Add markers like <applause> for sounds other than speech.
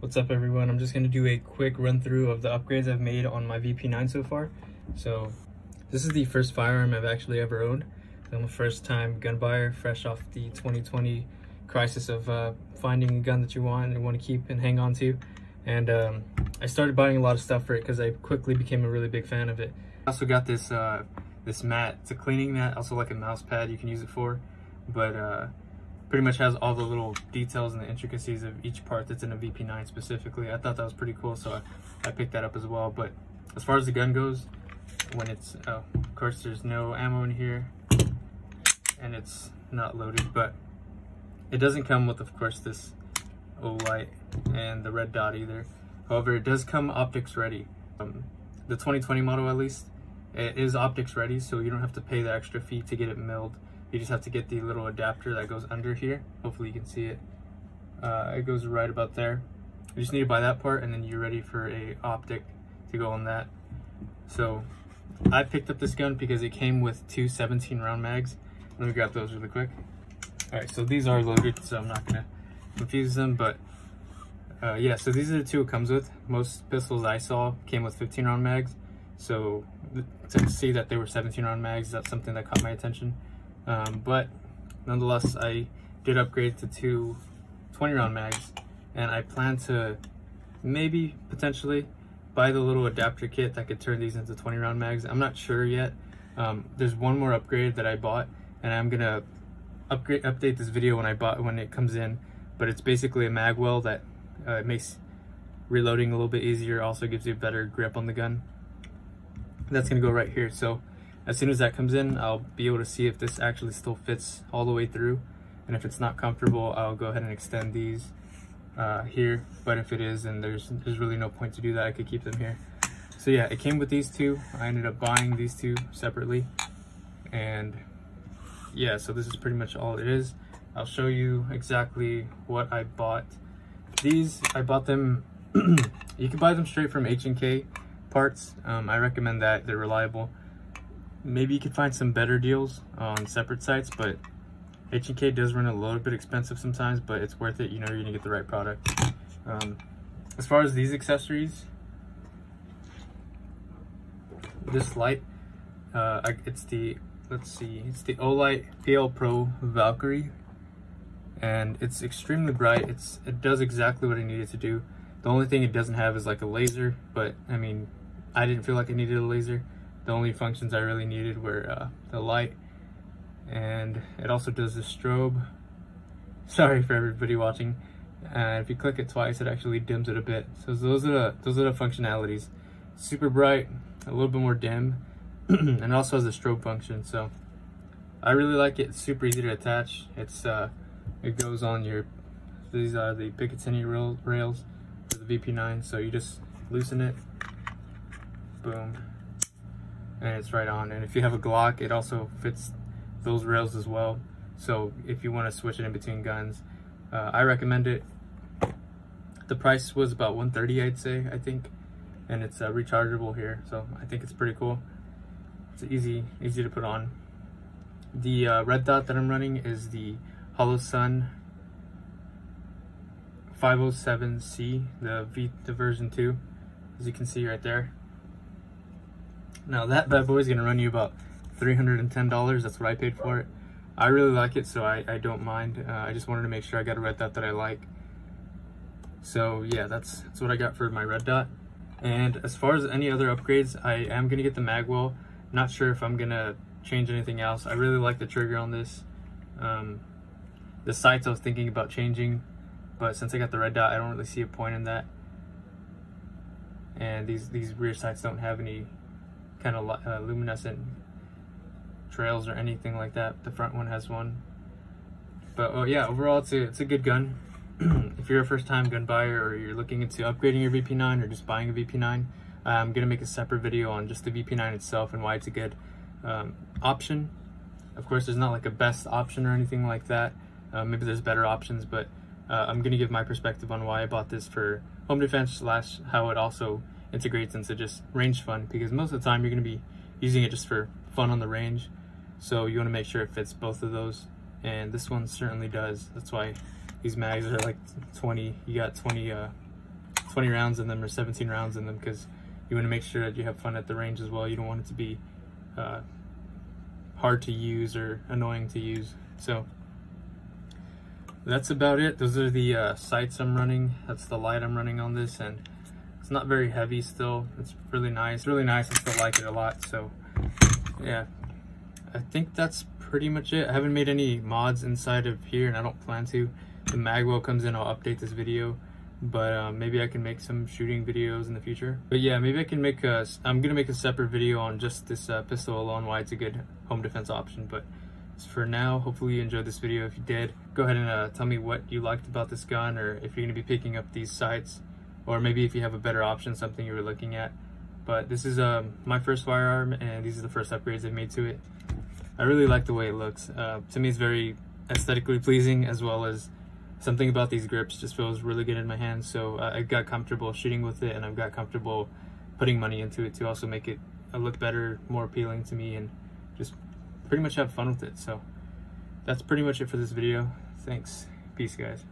What's up everyone? I'm just going to do a quick run through of the upgrades I've made on my VP9 so far. So this is the first firearm I've actually ever owned. I'm a first time gun buyer, fresh off the 2020 crisis of uh, finding a gun that you want and want to keep and hang on to. And um, I started buying a lot of stuff for it because I quickly became a really big fan of it. I also got this uh, this mat. It's a cleaning mat, also like a mouse pad you can use it for. But uh, pretty much has all the little details and the intricacies of each part that's in a VP9 specifically. I thought that was pretty cool, so I, I picked that up as well. But as far as the gun goes, when it's, oh, of course there's no ammo in here and it's not loaded, but it doesn't come with, of course, this Olight and the red dot either. However, it does come optics ready. Um, the 2020 model at least, it is optics ready, so you don't have to pay the extra fee to get it milled you just have to get the little adapter that goes under here. Hopefully you can see it. Uh, it goes right about there. You just need to buy that part and then you're ready for a optic to go on that. So I picked up this gun because it came with two 17 round mags. Let me grab those really quick. All right so these are loaded so I'm not gonna confuse them but uh, yeah so these are the two it comes with. Most pistols I saw came with 15 round mags. So to see that they were 17 round mags that's something that caught my attention um, but nonetheless, I did upgrade to two 20 round mags and I plan to maybe potentially buy the little adapter kit that could turn these into 20 round mags. I'm not sure yet. Um, there's one more upgrade that I bought and I'm gonna upgrade update this video when I bought when it comes in but it's basically a mag well that uh, makes reloading a little bit easier also gives you a better grip on the gun that's gonna go right here so as soon as that comes in, I'll be able to see if this actually still fits all the way through. And if it's not comfortable, I'll go ahead and extend these uh, here. But if it is, then there's, there's really no point to do that. I could keep them here. So yeah, it came with these two. I ended up buying these two separately. And yeah, so this is pretty much all it is. I'll show you exactly what I bought. These, I bought them, <clears throat> you can buy them straight from H&K parts. Um, I recommend that, they're reliable maybe you could find some better deals on separate sites, but H&K does run a little bit expensive sometimes, but it's worth it. You know you're gonna get the right product. Um, as far as these accessories, this light, uh, it's the, let's see, it's the Olight PL Pro Valkyrie, and it's extremely bright. It's It does exactly what I needed to do. The only thing it doesn't have is like a laser, but I mean, I didn't feel like I needed a laser the only functions I really needed were uh, the light and it also does the strobe. <laughs> Sorry for everybody watching. And uh, if you click it twice, it actually dims it a bit. So those are the, those are the functionalities. Super bright, a little bit more dim, <clears throat> and also has a strobe function. So I really like it. It's super easy to attach. It's uh, it goes on your these are the Picatinny rail, rails for the VP9. So you just loosen it, boom, and it's right on. And if you have a Glock, it also fits those rails as well. So if you want to switch it in between guns, uh, I recommend it. The price was about 130 I'd say, I think. And it's uh, rechargeable here, so I think it's pretty cool. It's easy, easy to put on. The uh, red dot that I'm running is the Holosun 507C, the V, the version 2, as you can see right there. Now that bad boy is gonna run you about $310. That's what I paid for it. I really like it, so I, I don't mind. Uh, I just wanted to make sure I got a red dot that I like. So yeah, that's, that's what I got for my red dot. And as far as any other upgrades, I am gonna get the magwell. Not sure if I'm gonna change anything else. I really like the trigger on this. Um, the sights I was thinking about changing, but since I got the red dot, I don't really see a point in that. And these, these rear sights don't have any kind of uh, luminescent trails or anything like that. The front one has one. But oh yeah, overall it's a, it's a good gun. <clears throat> if you're a first time gun buyer or you're looking into upgrading your VP9 or just buying a VP9, I'm gonna make a separate video on just the VP9 itself and why it's a good um, option. Of course, there's not like a best option or anything like that. Uh, maybe there's better options, but uh, I'm gonna give my perspective on why I bought this for home defense slash how it also integrates into just range fun because most of the time you're going to be using it just for fun on the range. So you want to make sure it fits both of those. And this one certainly does. That's why these mags are like 20, you got 20 uh, 20 rounds in them or 17 rounds in them because you want to make sure that you have fun at the range as well. You don't want it to be uh, hard to use or annoying to use. So that's about it. Those are the uh, sights I'm running. That's the light I'm running on this and it's not very heavy still. It's really nice. Really nice. I still like it a lot. So yeah, I think that's pretty much it. I haven't made any mods inside of here and I don't plan to. The magwell comes in, I'll update this video but um, maybe I can make some shooting videos in the future. But yeah, maybe I can make a, I'm gonna make a separate video on just this uh, pistol alone, why it's a good home defense option. But for now, hopefully you enjoyed this video. If you did, go ahead and uh, tell me what you liked about this gun or if you're gonna be picking up these sights or maybe if you have a better option, something you were looking at. But this is um, my first firearm and these are the first upgrades I've made to it. I really like the way it looks. Uh, to me, it's very aesthetically pleasing as well as something about these grips just feels really good in my hands. So uh, I got comfortable shooting with it and I've got comfortable putting money into it to also make it uh, look better, more appealing to me and just pretty much have fun with it. So that's pretty much it for this video. Thanks. Peace guys.